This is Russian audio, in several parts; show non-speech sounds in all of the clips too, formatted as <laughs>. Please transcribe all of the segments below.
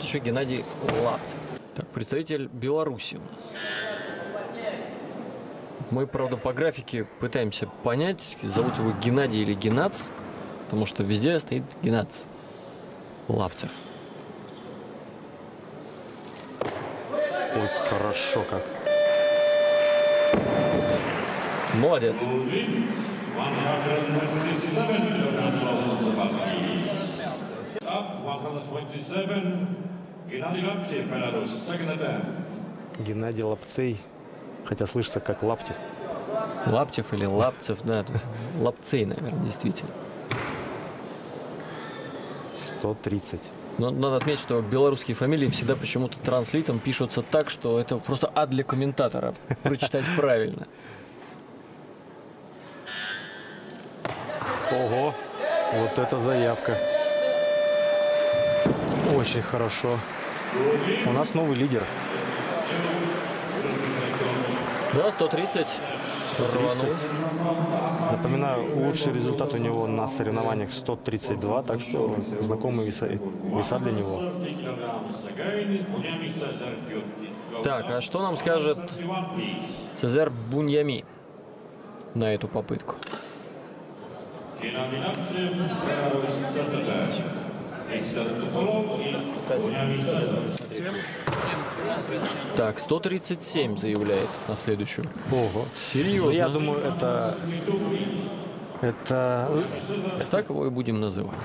вот еще Геннадий Лапцев. Так, представитель Беларуси у нас. Мы, правда, по графике пытаемся понять, зовут его Геннадий или Генац, потому что везде стоит Генац Лапцев. Ой, хорошо как. Молодец. Up 127, Gennady Laptsev, Belarus, second attempt. Геннадий Лапцей, хотя слышится как Лаптев. Лаптев или Лапцев, да, Лапцей, наверное, действительно. 130. Но надо отметить, что белорусские фамилии всегда почему-то транслитом пишутся так, что это просто ад для комментатора. <laughs> Прочитать правильно. Ого, вот это заявка. Очень хорошо. У нас новый лидер. Да, 130. 130. Напоминаю, лучший результат у него на соревнованиях 132, так что знакомые веса, веса для него. 30 kilograms again, Bunyami Cesar Kyrki. Так, а что нам скажет 31, please. Цезар Буньями на эту попытку? Так, 137 заявляет на следующую. Ого. Серьезно? Ну, я думаю, это... Это... Так его и будем называть.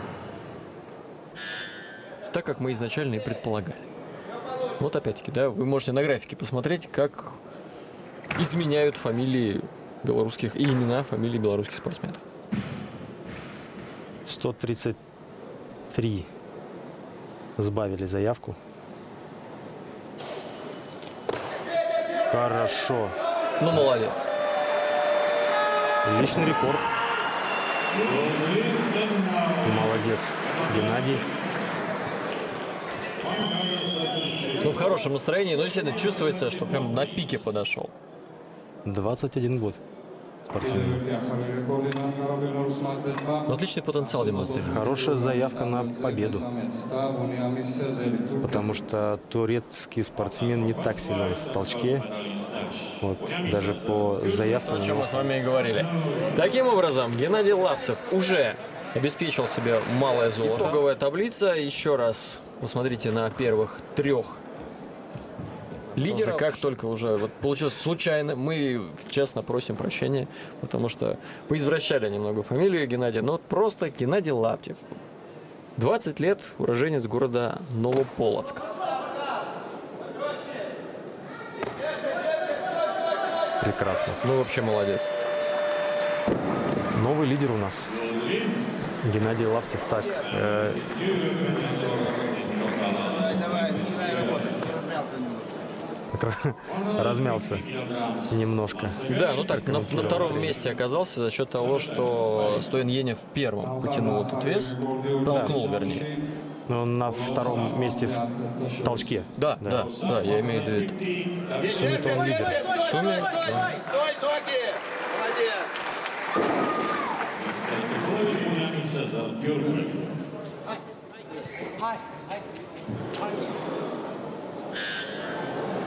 Так, как мы изначально и предполагали. Вот опять-таки, да, вы можете на графике посмотреть, как изменяют фамилии белорусских и имена фамилий белорусских спортсменов. 133 сбавили заявку. Хорошо. Ну, молодец. Личный рекорд. Молодец. Геннадий. Ну, в хорошем настроении, но действительно чувствуется, что прям на пике подошел. 21 год. Спортсмен. Ну, отличный потенциал демонстрирует. Хорошая заявка на победу. Потому что турецкий спортсмен не так силен в толчке. Вот, даже по заявкам О чем мы с вами и говорили. Таким образом, Геннадий Лапцев уже обеспечил себе малое золото. Итоговая таблица. Еще раз посмотрите на первых трех лидеров. Как только уже вот получилось случайно, мы честно просим прощения, потому что поизвращали немного фамилию Геннадия, но просто Геннадий Лаптев. 20 лет, уроженец города Новополоцк. прекрасно. Ну, вообще молодец. Новый лидер у нас. Геннадий Лаптев. Так, э, так ра- <laughs> размялся немножко. Да, ну так, на, на втором месте оказался за счет того, что Стоян Еня в первом потянул этот вес, толкнул, вернее. Но на втором месте в толчке. Да, да, да, я имею в виду. В сумме-то он лидер. Сумме, да. Стой, ноги! Молодец!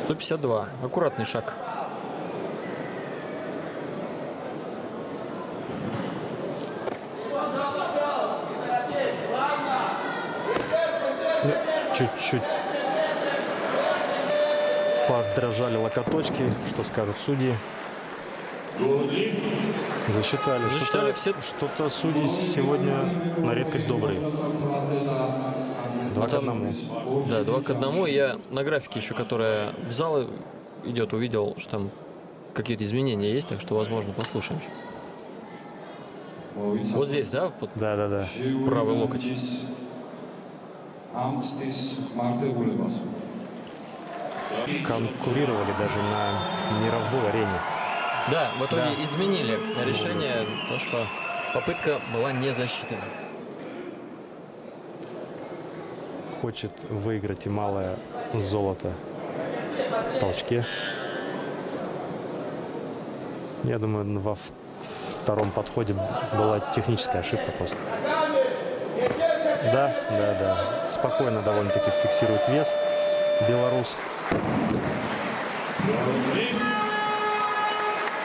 Bunyami Cesar Kyrki. — 152. Аккуратный шаг. Чуть-чуть поддрожали локоточки. Что скажут судьи? Засчитали. Засчитали Что-то- все. Что-то судьи сегодня на редкость добрые. Два к одному. Да, два к одному. Я на графике еще, которая в зал идет, увидел, что там какие-то изменения есть, так что, возможно, послушаем сейчас. Вот здесь, да? Вот да, да, да. Правый локоть. Конкурировали даже на мировой арене. Да, в итоге да. изменили решение, то что попытка была не засчитана. Хочет выиграть и малое золото в толчке. Я думаю, во втором подходе была техническая ошибка просто. Да, да, да. Спокойно довольно-таки фиксирует вес белорус.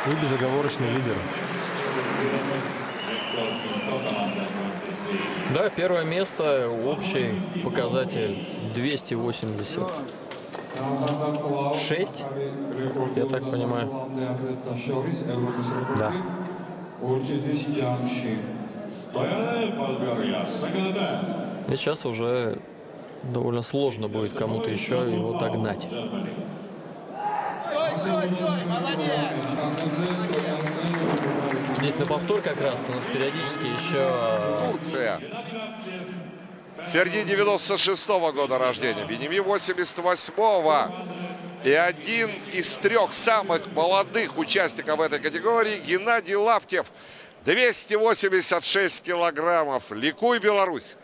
И безоговорочный лидер. Да, первое место, общий показатель 280. Шесть, я так понимаю. Да. И сейчас уже довольно сложно будет кому-то еще его догнать. Стой, стой, стой, молодец! Здесь на повтор как раз у нас периодически еще Турция. Ферди 96 года рождения, Бенеми 88-го. И один из трех самых молодых участников этой категории Геннадий Лаптев. 286 килограммов. Ликуй, Беларусь!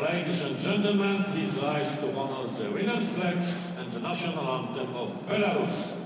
Ladies and gentlemen, please rise to honor the winner flags and the national anthem of Belarus.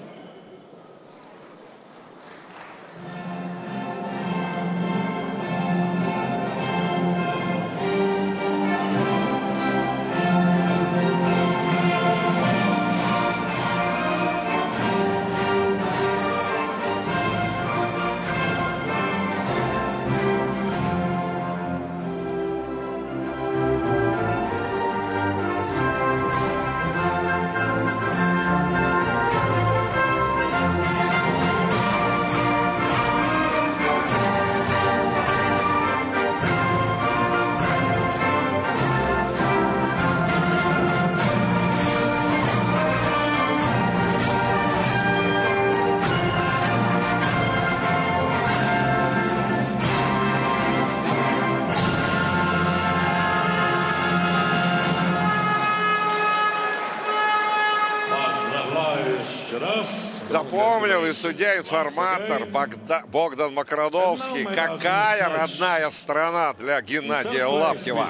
Запомнил и судья-информатор Богда- Богдан Макрадовский. Какая родная страна для Геннадия Лаптева.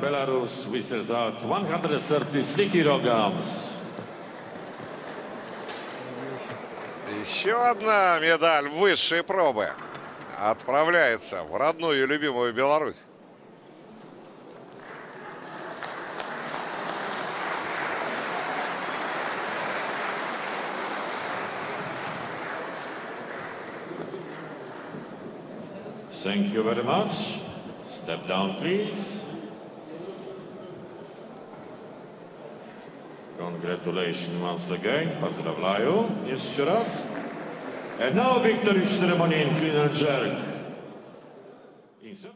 Belarus whistles out 133 kilograms. Еще одна медаль высшей пробы отправляется в родную и любимую Беларусь. Thank you very much. Step down, please. Congratulations once again. Поздравляю еще раз. And now victory ceremony in clean and jerk. Insert-